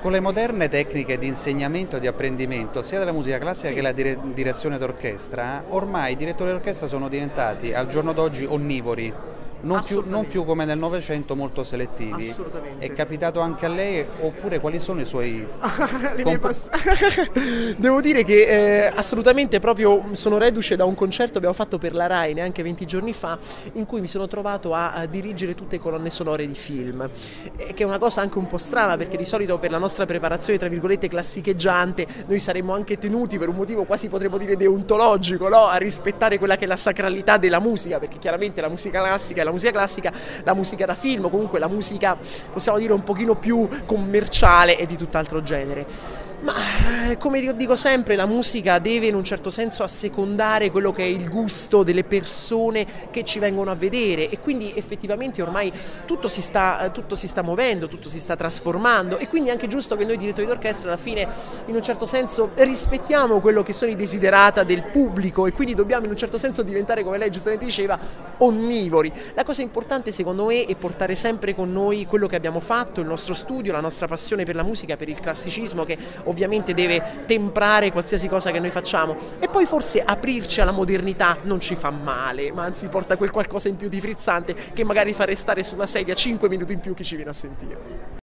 Con le moderne tecniche di insegnamento e di apprendimento sia della musica classica sì. che della dire- direzione d'orchestra, ormai i direttori d'orchestra sono diventati al giorno d'oggi onnivori non più, non più, come nel Novecento molto selettivi. È capitato anche a lei oppure quali sono i suoi... comp- Devo dire che eh, assolutamente proprio sono reduce da un concerto che abbiamo fatto per la RAI neanche 20 giorni fa in cui mi sono trovato a, a dirigere tutte le colonne sonore di film, eh, che è una cosa anche un po' strana perché di solito per la nostra preparazione tra virgolette classicheggiante noi saremmo anche tenuti per un motivo quasi potremmo dire deontologico no? a rispettare quella che è la sacralità della musica perché chiaramente la musica classica è la musica classica, la musica da film, comunque la musica possiamo dire un pochino più commerciale e di tutt'altro genere. Ma eh, come dico sempre, la musica deve in un certo senso assecondare quello che è il gusto delle persone che ci vengono a vedere e quindi effettivamente ormai tutto si sta, tutto si sta muovendo, tutto si sta trasformando e quindi è anche giusto che noi direttori d'orchestra alla fine in un certo senso rispettiamo quello che sono i desiderata del pubblico e quindi dobbiamo in un certo senso diventare, come lei giustamente diceva, onnivori. La cosa importante secondo me è portare sempre con noi quello che abbiamo fatto, il nostro studio, la nostra passione per la musica, per il classicismo che ovviamente deve temprare qualsiasi cosa che noi facciamo e poi forse aprirci alla modernità non ci fa male, ma anzi porta quel qualcosa in più di frizzante che magari fa restare sulla sedia 5 minuti in più chi ci viene a sentire.